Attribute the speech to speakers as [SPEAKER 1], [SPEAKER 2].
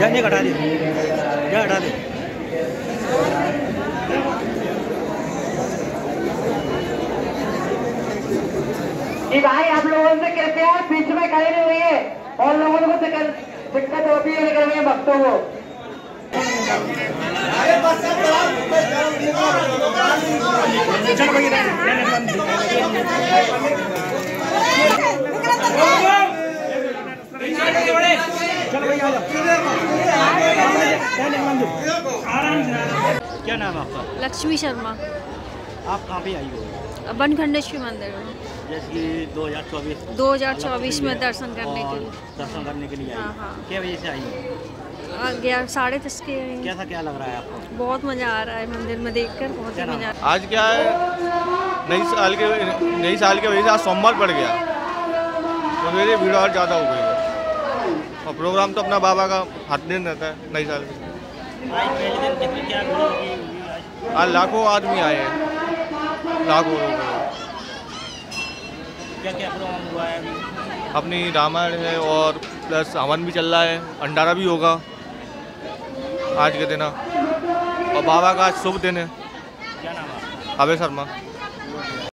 [SPEAKER 1] झंडे हटा दे। जा हटा दे।
[SPEAKER 2] कि भाई आप लोगों से कृपया बीच में खड़े नहीं हुई और लोगों को दिक्कत दिक्कत होती है निकल रही है भक्तों को।
[SPEAKER 1] चल भाई चल भाई आ जाओ रहने बंद आराम से। क्या नाम है आपका?
[SPEAKER 3] लक्ष्मी शर्मा।
[SPEAKER 1] आप कहाँ पे आई हो?
[SPEAKER 3] बनखंडेश्वरी मंदिर में।
[SPEAKER 1] जैसे कि 2024
[SPEAKER 3] 2024 में दर्शन करने के लिए।
[SPEAKER 1] दर्शन करने के लिए आई।
[SPEAKER 3] हाँ, हाँ।
[SPEAKER 1] क्या वजह से आई?
[SPEAKER 3] गया साढ़े दस के।
[SPEAKER 1] कैसा क्या लग रहा है आपको?
[SPEAKER 3] बहुत मज़ा आ रहा है मंदिर में देखकर बहुत ही मज़ा
[SPEAKER 4] आज क्या है? नई साल के नई साल के वजह से आज सोमवार पड़ गया। तो से भीड़ और ज़्यादा हो गई। और प्रोग्राम तो अपना बाबा का हर दिन रहता है नई साल में।
[SPEAKER 1] आज
[SPEAKER 4] लाखों आदमी आए हैं। लाखों लोग
[SPEAKER 1] क्या क्या प्रोग्राम हुआ है? अभी
[SPEAKER 4] अपनी रामायण है और प्लस हवन भी चल रहा है अंडारा भी होगा आज के दिन। और बाबा का आज शुभ दिन है।
[SPEAKER 1] क्या नाम है?
[SPEAKER 4] अभय शर्मा।